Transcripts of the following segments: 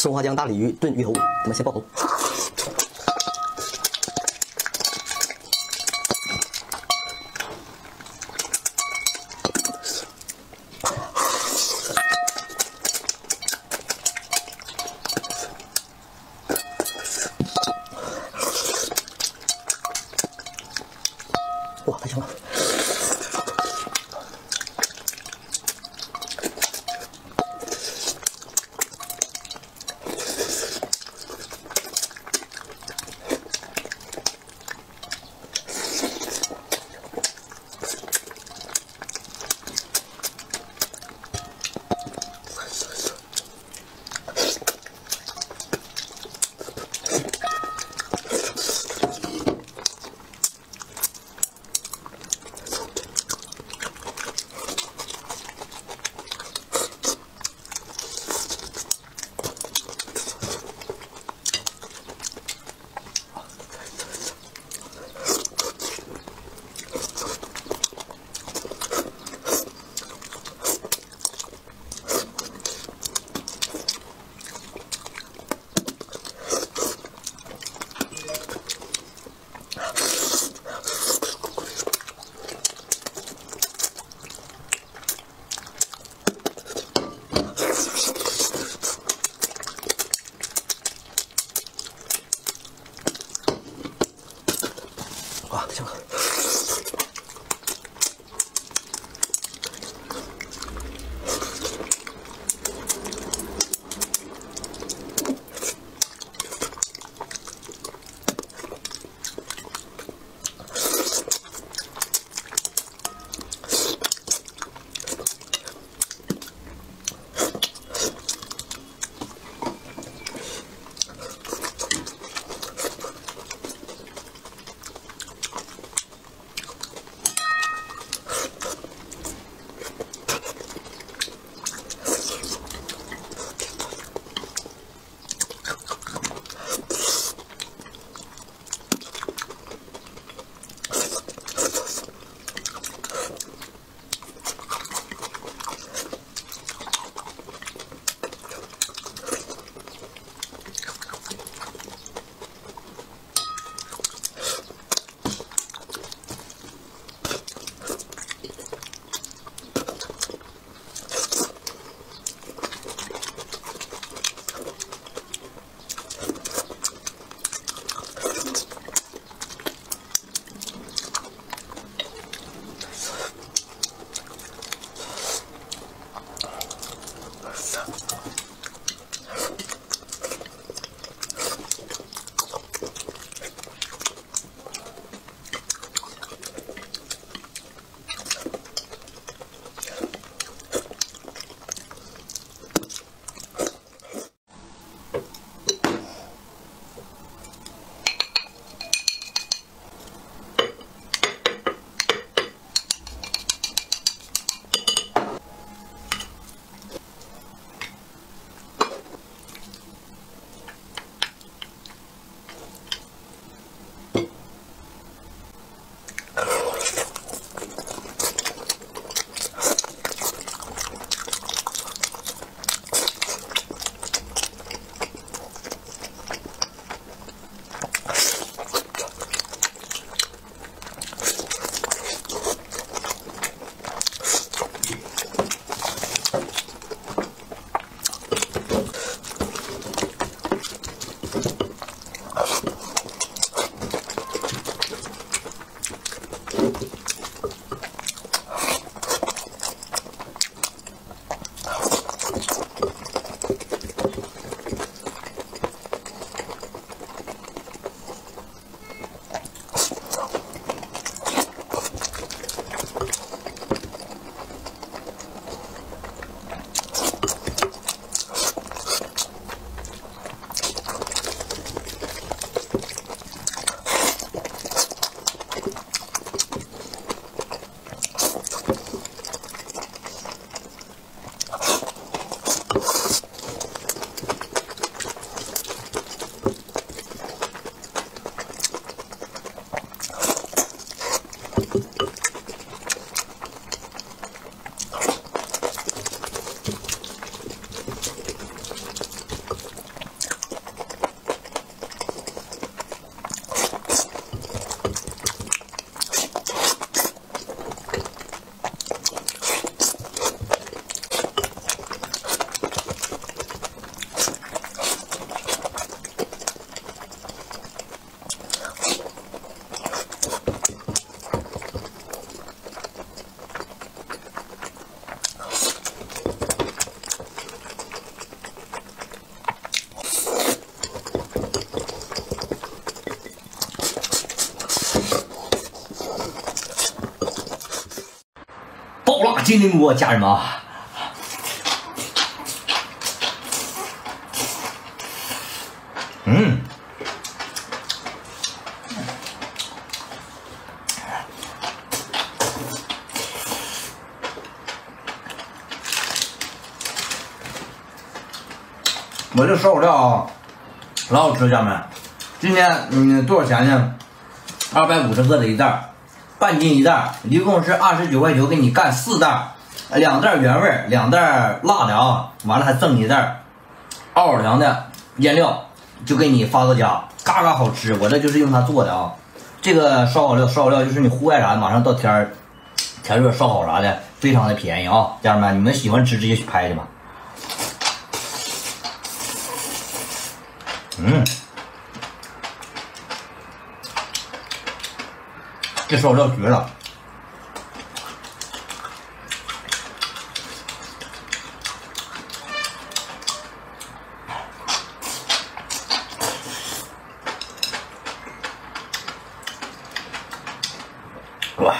松花江大鲤鱼炖鱼头，咱们先爆头。哇，太香了！金针菇，家人们啊！嗯。我这烧烤料啊，老好吃，家人们。今天嗯多少钱呢？二百五十克的一袋，半斤一袋，一共是二十九块九，给你干四袋，两袋原味，两袋辣的啊。完了还赠你一袋奥尔良的腌料，就给你发到家，嘎嘎好吃。我这就是用它做的啊。这个烧烤料，烧烤料就是你户外啥，马上到天儿天热烧烤啥的，非常的便宜啊，家人们，你们喜欢吃直接去拍去吧。嗯，这烧料绝了！哇！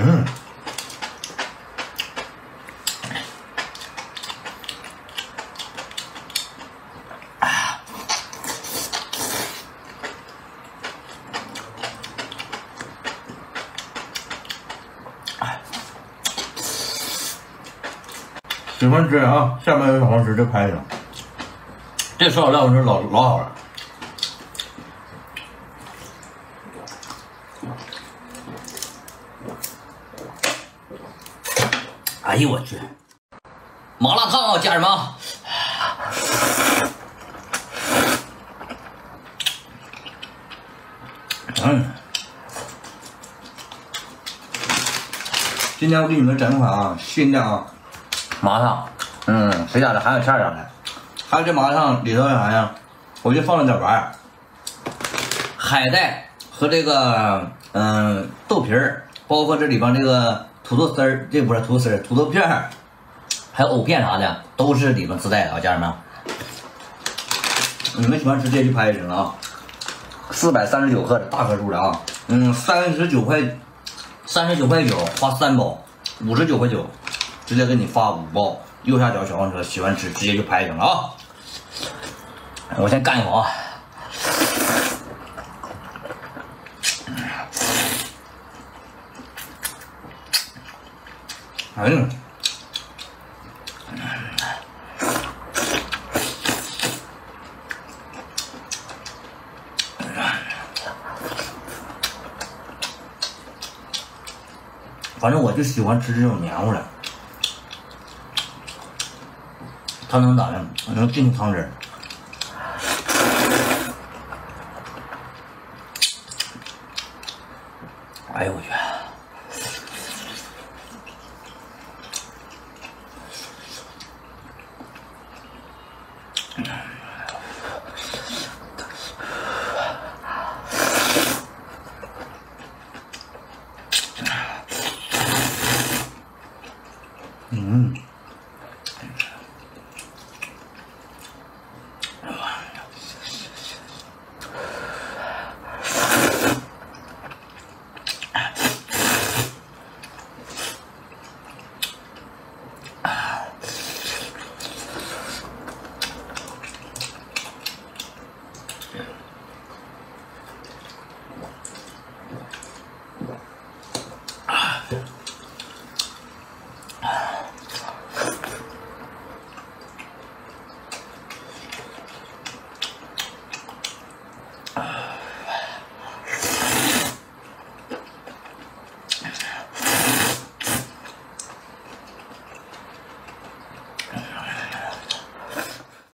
嗯，喜欢吃啊！下面有小黄吃，这拍一下。这烧烤料是老老好了。哎呦我去！麻辣烫啊，家人们！嗯，今天我给你们整一款啊，新的啊麻辣烫。嗯，谁家的还有馅儿的？还有这麻辣烫里头有啥呀？我就放了点丸，海带和这个嗯豆皮儿，包括这里边这个。土豆丝儿，这不是土豆丝儿，土豆片儿，还有藕片啥的，都是里面自带的啊，家人们。你们喜欢吃这就拍就行了啊。四百三十九克的大颗数的啊，嗯，三十九块，三十九块九发三包，五十九块九，直接给你发五包。右下角小黄车喜欢吃，直接就拍就行了啊。我先干一口啊。哎呀，反正我就喜欢吃这种黏糊的，它能咋的？能进去汤汁。